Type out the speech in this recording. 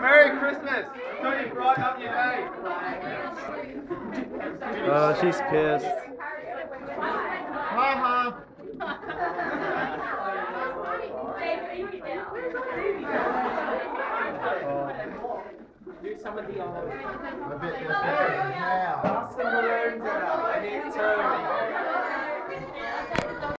Merry Christmas! Tony you up your day. Oh, she's pissed. Ha ha.